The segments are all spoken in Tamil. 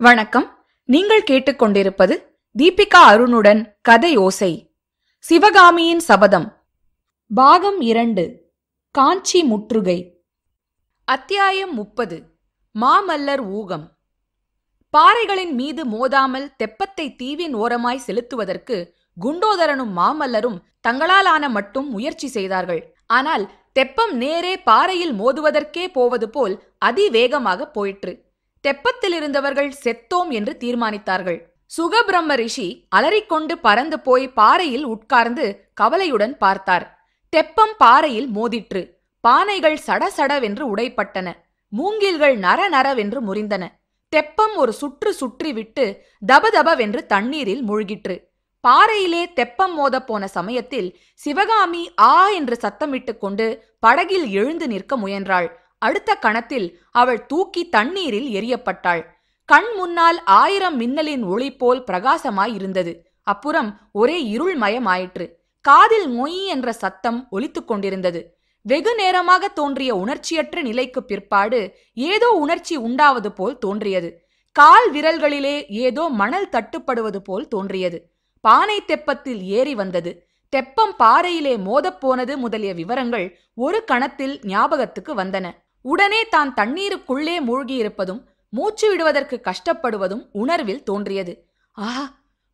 வணக்கம். நீங்கள் கேட்டுக்கொண்டிருப்பது தீபிகா அருணுடன் கதை ஓசை. சிவகாமியின் சபதம். பாகம் இரண்டு. காஞ்சி முற்றுகை. அத்தியாயம் முப்பது. மாமல்லர் ஊகம். பாறைகளின் மீது மோதாமல் தெப்பத்தை தீவின் ஓரமாய் செலுத்துவதற்கு குண்டோதரனும் மாமல்லரும் தங்களாலான மட்டும் முயற்சி செய்தார்கள். ஆனால் தெப்பம் நேரே பாறையில் மோதுவதற்கே போவது போல் அதிவேகமாக போயிற்று. தெப்பத்தில் இருந்தவர்கள் செத்தோம் என்று தீர்மானித்தார்கள். சுகபிரம்ம ரிஷி அலறிக்கொண்டு பறந்து போய் பாறையில் உட்கார்ந்து கவலையுடன் பார்த்தார். தெப்பம் பாறையில் மோதிற்று. பானைகள் சடசடவென்று உடைப்பட்டன. மூங்கில்கள் நர நரவென்று முறிந்தன. தெப்பம் ஒரு சுற்று சுற்றி விட்டு தபதபவென்று தண்ணீரில் மூழ்கிற்று. பாறையிலே தெப்பம் மோதப் போன சமயத்தில் சிவகாமி ஆ என்று சத்தமிட்டுக் கொண்டு படகில் எழுந்து நிற்க முயன்றாள். அடுத்த கணத்தில் அவள் தூக்கி தண்ணீரில் எரியப்பட்டாள் கண் முன்னால் ஆயிரம் மின்னலின் ஒளி போல் பிரகாசமாய் இருந்தது அப்புறம் ஒரே இருள்மயமாயிற்று காதில் மொய் என்ற சத்தம் ஒலித்துக் கொண்டிருந்தது. வெகு நேரமாக தோன்றிய உணர்ச்சியற்ற நிலைக்கு பிற்பாடு ஏதோ உணர்ச்சி உண்டாவது போல் தோன்றியது. கால் விரல்களிலே ஏதோ மணல் தட்டுப்படுவது போல் தோன்றியது. பானை தெப்பத்தில் ஏறி வந்தது. தெப்பம் பாறையிலே மோதப்போனது முதலிய விவரங்கள் ஒரு கணத்தில் ஞாபகத்துக்கு வந்தன. உடனே தான் தண்ணீருக்குள்ளே மூழ்கியிருப்பதும் மூச்சு விடுவதற்கு கஷ்டப்படுவதும் உணர்வில் தோன்றியது. ஆஹா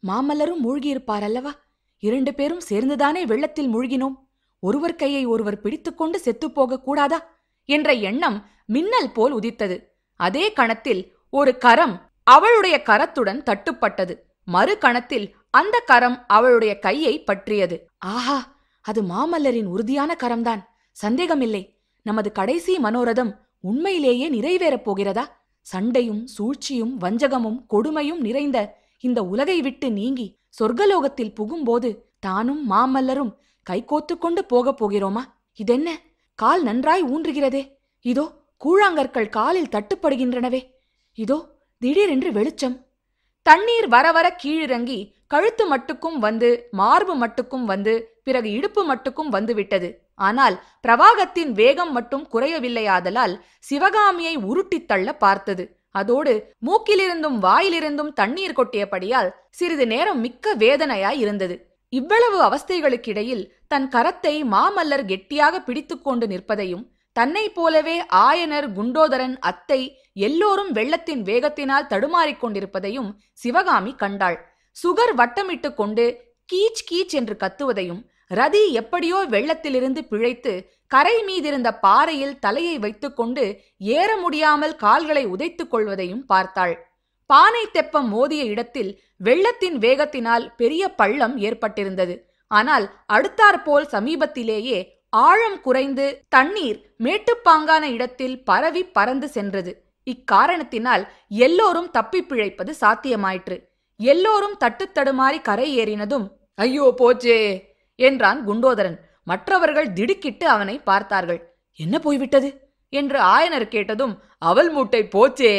மாமல்லரும் மூழ்கியிருப்பார் அல்லவா இரண்டு பேரும் சேர்ந்துதானே வெள்ளத்தில் மூழ்கினோம்? ஒருவர் கையை ஒருவர் பிடித்துக்கொண்டு செத்துப்போக கூடாதா? என்ற எண்ணம் மின்னல் போல் உதித்தது. அதே கணத்தில் ஒரு கரம் அவளுடைய கரத்துடன் தட்டுப்பட்டது. மறு கணத்தில் அந்த கரம் அவளுடைய கையை பற்றியது. ஆஹா அது மாமல்லரின் உறுதியான கரம்தான். சந்தேகமில்லை. நமது கடைசி மனோரதம் உண்மையிலேயே நிறைவேறப் போகிறதா? சண்டையும் சூழ்ச்சியும் வஞ்சகமும் கொடுமையும் நிறைந்த இந்த உலகை விட்டு நீங்கி சொர்க்கலோகத்தில் புகும்போது தானும் மாமல்லரும் கைகோத்து கொண்டு போகப் போகிறோமா? இதென்ன? கால் நன்றாய் ஊன்றுகிறதே. இதோ கூழாங்கற்கள் காலில் தட்டுப்படுகின்றனவே. இதோ திடீரென்று வெளிச்சம். தண்ணீர் வர வர கீழிறங்கி கழுத்து மட்டுக்கும் வந்து மார்பு மட்டுக்கும் வந்து பிறகு இடுப்பு மட்டுக்கும் வந்துவிட்டது. ஆனால் பிரவாகத்தின் வேகம் மட்டும் குறையவில்லையாதலால் சிவகாமியை உருட்டித் தள்ள பார்த்தது. அதோடு மூக்கிலிருந்தும் வாயிலிருந்தும் தண்ணீர் கொட்டியபடியால் சிறிது நேரம் மிக்க வேதனையாய் இருந்தது. இவ்வளவு அவஸ்தைகளுக்கிடையில் தன் கரத்தை மாமல்லர் கெட்டியாக பிடித்துக்கொண்டு நிற்பதையும் தன்னைப் போலவே ஆயனர் குண்டோதரன் அத்தை எல்லோரும் வெள்ளத்தின் வேகத்தினால் தடுமாறிக் கொண்டிருப்பதையும் சிவகாமி கண்டாள். சுகர் வட்டமிட்டுக் கொண்டு கீச் கீச் என்று கத்துவதையும் ரதி எப்படியோ வெள்ளத்திலிருந்து பிழைத்து கரை மீதிருந்த பாறையில் தலையை வைத்துக்கொண்டு ஏற முடியாமல் கால்களை உதைத்துக் கொள்வதையும் பார்த்தாள். பானை தெப்பம் மோதிய இடத்தில் வெள்ளத்தின் வேகத்தினால் பெரிய பள்ளம் ஏற்பட்டிருந்தது. ஆனால் அடுத்தாற்போல் சமீபத்திலேயே ஆழம் குறைந்து தண்ணீர் மேட்டுப்பாங்கான இடத்தில் பரவி பறந்து சென்றது. இக்காரணத்தினால் எல்லோரும் தப்பிப் பிழைப்பது சாத்தியமாயிற்று. எல்லோரும் தட்டுத்தடுமாறி கரை ஏறினதும் ஐயோ போச்சே! என்றான் குண்டோதரன். மற்றவர்கள் திடுக்கிட்டு அவனை பார்த்தார்கள். என்ன போய்விட்டது? என்று ஆயனர் கேட்டதும் அவள் மூட்டை போச்சே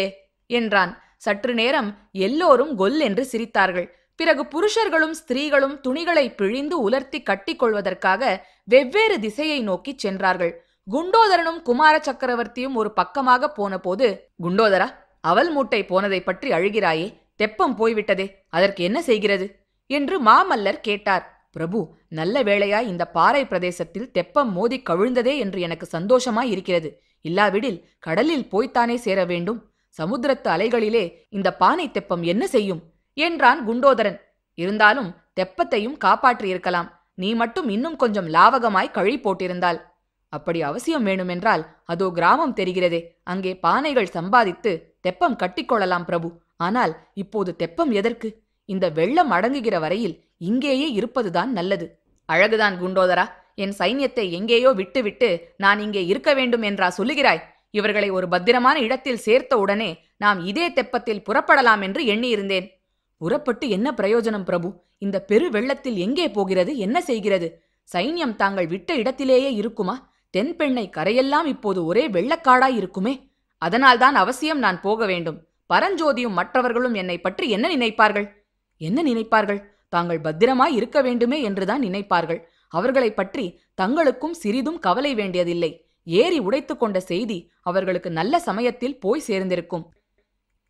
என்றான். சற்று நேரம் எல்லோரும் கொல் என்று சிரித்தார்கள். பிறகு புருஷர்களும் ஸ்திரீகளும் துணிகளை பிழிந்து உலர்த்தி கட்டிக்கொள்வதற்காக வெவ்வேறு திசையை நோக்கிச் சென்றார்கள். குண்டோதரனும் குமார சக்கரவர்த்தியும் ஒரு பக்கமாக போனபோது குண்டோதரா அவல் மூட்டை போனதை பற்றி அழுகிறாயே தெப்பம் போய்விட்டதே அதற்கு என்ன செய்கிறது? என்று மாமல்லர் கேட்டார். பிரபு நல்ல வேளையாய் இந்த பாறை பிரதேசத்தில் தெப்பம் மோதி கவிழ்ந்ததே என்று எனக்கு சந்தோஷமாய் இருக்கிறது. இல்லாவிடில் கடலில் போய்த்தானே சேர வேண்டும். சமுத்திரத்து அலைகளிலே இந்த பானை தெப்பம் என்ன செய்யும்? என்றான் குண்டோதரன். இருந்தாலும் தெப்பத்தையும் காப்பாற்றியிருக்கலாம் நீ மட்டும் இன்னும் கொஞ்சம் லாவகமாய் கழி போட்டிருந்தால். அப்படி அவசியம் வேணுமென்றால் அதோ கிராமம் தெரிகிறதே. அங்கே பானைகள் சம்பாதித்து தெப்பம் கட்டிக்கொள்ளலாம் பிரபு. ஆனால் இப்போது தெப்பம் எதற்கு? இந்த வெள்ளம் அடங்குகிற வரையில் இங்கேயே இருப்பதுதான் நல்லது. அழகுதான் குண்டோதரா என் சைன்யத்தை எங்கேயோ விட்டுவிட்டு நான் இங்கே இருக்க வேண்டும் என்றா சொல்லுகிறாய்? இவர்களை ஒரு பத்திரமான இடத்தில் சேர்த்த உடனே நாம் இதே தெப்பத்தில் புறப்படலாம் என்று எண்ணியிருந்தேன். புறப்பட்டு என்ன பிரயோஜனம் பிரபு? இந்த பெரு வெள்ளத்தில் எங்கே போகிறது? என்ன செய்கிறது? சைன்யம் தாங்கள் விட்ட இடத்திலேயே இருக்குமா? தென்பெண்ணை கரையெல்லாம் இப்போது ஒரே வெள்ளக்காடாய் இருக்குமே. அதனால்தான் அவசியம் நான் போக வேண்டும். பரஞ்சோதியும் மற்றவர்களும் என்னை பற்றி என்ன நினைப்பார்கள்? என்ன நினைப்பார்கள்? தாங்கள் பத்திரமாய் இருக்க வேண்டுமே என்றுதான் நினைப்பார்கள். அவர்களைப் பற்றி தங்களுக்கும் சிறிதும் கவலை வேண்டியதில்லை. ஏறி உடைத்து கொண்ட செய்தி அவர்களுக்கு நல்ல சமயத்தில் போய் சேர்ந்திருக்கும்.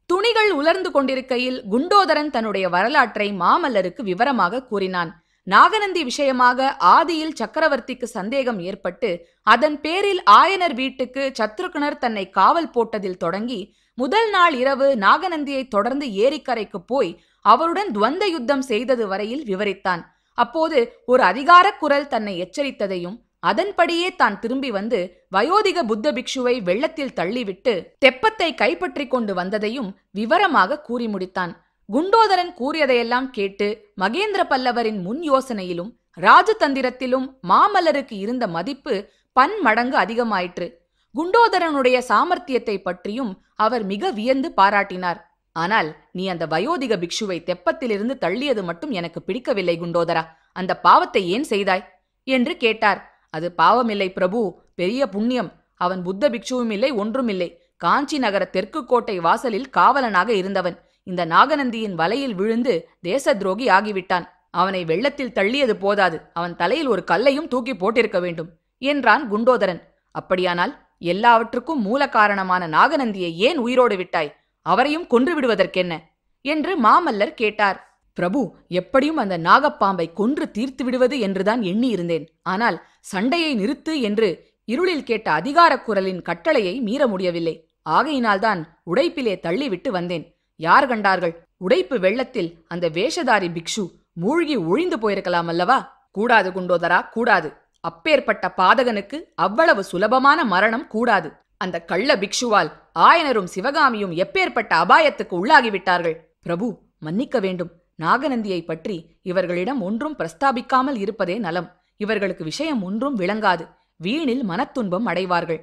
துணிகள் உலர்ந்து கொண்டிருக்கையில் குண்டோதரன் தன்னுடைய வரலாற்றை மாமல்லருக்கு விவரமாக கூறினான். நாகநந்தி விஷயமாக ஆதியில் சக்கரவர்த்திக்கு சந்தேகம் ஏற்பட்டு அதன் பேரில் ஆயனர் வீட்டுக்கு சத்ருக்னர் தன்னை காவல் போட்டதில் தொடங்கி முதல் நாள் இரவு நாகநந்தியை தொடர்ந்து ஏரிக்கரைக்கு போய் அவருடன் துவந்த யுத்தம் செய்தது வரையில் விவரித்தான். அப்போது ஒரு அதிகார குரல் தன்னை எச்சரித்ததையும் அதன்படியே தான் திரும்பி வந்து வயோதிக புத்த பிக்ஷுவை வெள்ளத்தில் தள்ளிவிட்டு தெப்பத்தை கைப்பற்றிக் கொண்டு வந்ததையும் விவரமாக கூறி முடித்தான். குண்டோதரன் கூறியதையெல்லாம் கேட்டு மகேந்திர பல்லவரின் முன் யோசனையிலும் ராஜதந்திரத்திலும் மாமல்லருக்கு இருந்த மதிப்பு பன்மடங்கு அதிகமாயிற்று. குண்டோதரனுடைய சாமர்த்தியத்தை பற்றியும் அவர் மிக வியந்து பாராட்டினார். ஆனால் நீ அந்த வயோதிக பிக்ஷுவை தெப்பத்திலிருந்து தள்ளியது மட்டும் எனக்கு பிடிக்கவில்லை குண்டோதரா. அந்த பாவத்தை ஏன் செய்தாய்? என்று கேட்டார். அது பாவமில்லை பிரபு. பெரிய புண்ணியம். அவன் புத்த பிக்ஷுவும் இல்லை ஒன்றுமில்லை காஞ்சி நகர தெற்கு கோட்டை வாசலில் காவலனாக இருந்தவன். இந்த நாகநந்தியின் வலையில் விழுந்து தேச துரோகி ஆகிவிட்டான். அவனை வெள்ளத்தில் தள்ளியது போதாது. அவன் தலையில் ஒரு கல்லையும் தூக்கி போட்டிருக்க வேண்டும் என்றான் குண்டோதரன். அப்படியானால் எல்லாவற்றுக்கும் மூல காரணமான நாகநந்தியை ஏன் உயிரோடு விட்டாய்? அவரையும் கொன்று விடுவதற்கென்ன? என்று மாமல்லர் கேட்டார். பிரபு எப்படியும் அந்த நாகப்பாம்பை கொன்று தீர்த்து விடுவது என்றுதான் எண்ணியிருந்தேன். ஆனால் சண்டையை நிறுத்து என்று இருளில் கேட்ட அதிகாரக் குரலின் கட்டளையை மீற முடியவில்லை. ஆகையினால்தான் உடைப்பிலே தள்ளிவிட்டு வந்தேன். யார் கண்டார்கள்? உடைப்பு வெள்ளத்தில் அந்த வேஷதாரி பிக்ஷு மூழ்கி ஒழிந்து போயிருக்கலாம் அல்லவா கூடாது குண்டோதரா கூடாது. அப்பேற்பட்ட பாதகனுக்கு அவ்வளவு சுலபமான மரணம் கூடாது. அந்த கள்ள பிக்ஷுவால் ஆயனரும் சிவகாமியும் எப்பேற்பட்ட அபாயத்துக்கு உள்ளாகிவிட்டார்கள். பிரபு மன்னிக்க வேண்டும். நாகநந்தியை பற்றி இவர்களிடம் ஒன்றும் பிரஸ்தாபிக்காமல் இருப்பதே நலம். இவர்களுக்கு விஷயம் ஒன்றும் விளங்காது. வீணில் மனத்துன்பம் அடைவார்கள்.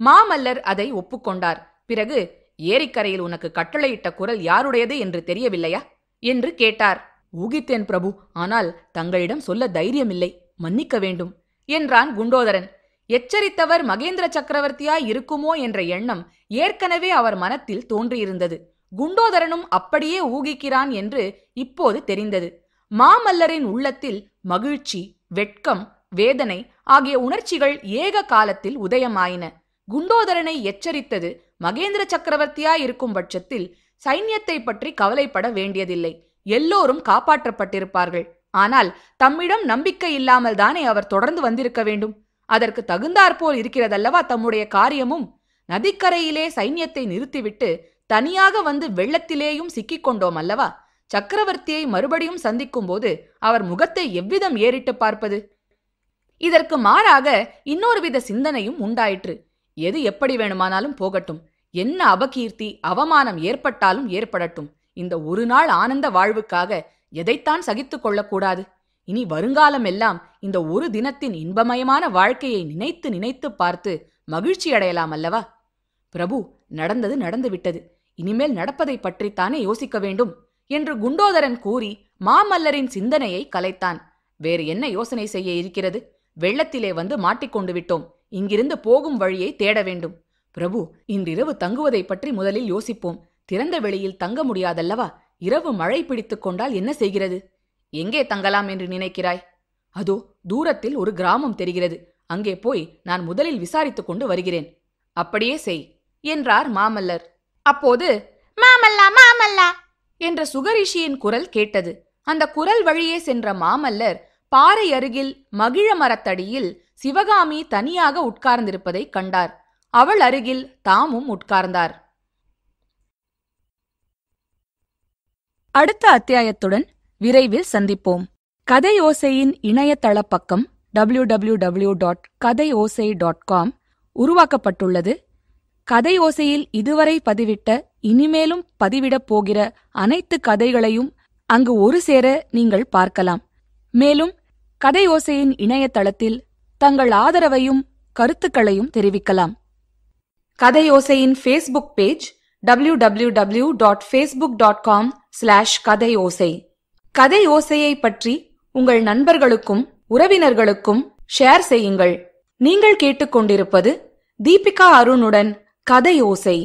மாமல்லர் அதை ஒப்புக்கொண்டார். பிறகு ஏரிக்கரையில் உனக்கு கட்டளையிட்ட குரல் யாருடையது என்று தெரியவில்லையா? என்று கேட்டார். ஊகித்தேன் பிரபு ஆனால் தங்களிடம் சொல்ல தைரியமில்லை. மன்னிக்க வேண்டும் என்றான் குண்டோதரன். எச்சரித்தவர் மகேந்திர சக்கரவர்த்தியாய் இருக்குமோ என்ற எண்ணம் ஏற்கனவே அவர் மனத்தில் தோன்றியிருந்தது. குண்டோதரனும் அப்படியே ஊகிக்கிறான் என்று இப்போது தெரிந்தது. மாமல்லரின் உள்ளத்தில் மகிழ்ச்சி வெட்கம் வேதனை ஆகிய உணர்ச்சிகள் ஏக காலத்தில் உதயமாயின. குண்டோதரனை எச்சரித்தது மகேந்திர சக்கரவர்த்தியாய் இருக்கும் பட்சத்தில் சைன்யத்தை பற்றி கவலைப்பட வேண்டியதில்லை. எல்லோரும் காப்பாற்றப்பட்டிருப்பார்கள். ஆனால் தம்மிடம் நம்பிக்கை இல்லாமல் தானே அவர் தொடர்ந்து வந்திருக்க வேண்டும்? அதற்கு தகுந்தாற்போல் இருக்கிறதல்லவா தம்முடைய காரியமும்? நதிக்கரையிலே சைன்யத்தை நிறுத்திவிட்டு தனியாக வந்து வெள்ளத்திலேயும் சிக்கிக் கொண்டோம் அல்லவா? சக்கரவர்த்தியை மறுபடியும் சந்திக்கும்போது அவர் முகத்தை எவ்விதம் ஏறிட்டு பார்ப்பது? இதற்கு மாறாக இன்னொரு வித சிந்தனையும் உண்டாயிற்று. எது எப்படி வேணுமானாலும் போகட்டும். என்ன அபகீர்த்தி அவமானம் ஏற்பட்டாலும் ஏற்படட்டும். இந்த ஒரு நாள் ஆனந்த வாழ்வுக்காக எதைத்தான் சகித்துக் கொள்ளக்கூடாது? இனி வருங்காலம் எல்லாம் இந்த ஒரு தினத்தின் இன்பமயமான வாழ்க்கையை நினைத்து நினைத்து பார்த்து மகிழ்ச்சி அடையலாம் அல்லவா? பிரபு நடந்தது நடந்துவிட்டது. இனிமேல் நடப்பதை பற்றித்தானே யோசிக்க வேண்டும் என்று குண்டோதரன் கூறி மாமல்லரின் சிந்தனையை கலைத்தான். வேறு என்ன யோசனை செய்ய இருக்கிறது? வெள்ளத்திலே வந்து மாட்டிக்கொண்டு விட்டோம். இங்கிருந்து போகும் வழியை தேட வேண்டும். பிரபு இன்றிரவு தங்குவதை பற்றி முதலில் யோசிப்போம். திறந்த வெளியில் தங்க முடியாதல்லவா? இரவு மழை பிடித்துக் கொண்டால் என்ன செய்கிறது? எங்கே தங்கலாம் என்று நினைக்கிறாய்? அதோ தூரத்தில் ஒரு கிராமம் தெரிகிறது. அங்கே போய் நான் முதலில் விசாரித்துக் கொண்டு வருகிறேன். அப்படியே செய் என்றார் மாமல்லர். அப்போது மாமல்லா மாமல்லா என்ற சுகரிஷியின் குரல் கேட்டது. அந்த குரல் வழியே சென்ற மாமல்லர் பாறை அருகில் மகிழ மரத்தடியில் சிவகாமி தனியாக உட்கார்ந்திருப்பதைக் கண்டார். அவள் அருகில் தாமும் உட்கார்ந்தார். அடுத்த அத்தியாயத்துடன் விரைவில் சந்திப்போம். கதை ஓசையின் இணையதள பக்கம் W W W dot Kathaiyosai dot com உருவாக்கப்பட்டுள்ளது. கதை ஓசையில் இதுவரை பதிவிட்ட இனிமேலும் பதிவிடப் போகிற அனைத்து கதைகளையும் அங்கு ஒரு சேர நீங்கள் பார்க்கலாம். மேலும் கதை ஓசையின் இணையதளத்தில் தங்கள் ஆதரவையும் கருத்துக்களையும் தெரிவிக்கலாம். கதையோசையின் Facebook page W W W dot Facebook dot com slash கதை ஓசையை பற்றி உங்கள் நண்பர்களுக்கும் உறவினர்களுக்கும் ஷேர் செய்யுங்கள். நீங்கள் கேட்டுக்கொண்டிருப்பது தீபிகா அருணுடன் கதை ஓசை.